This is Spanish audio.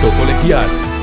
Colegial.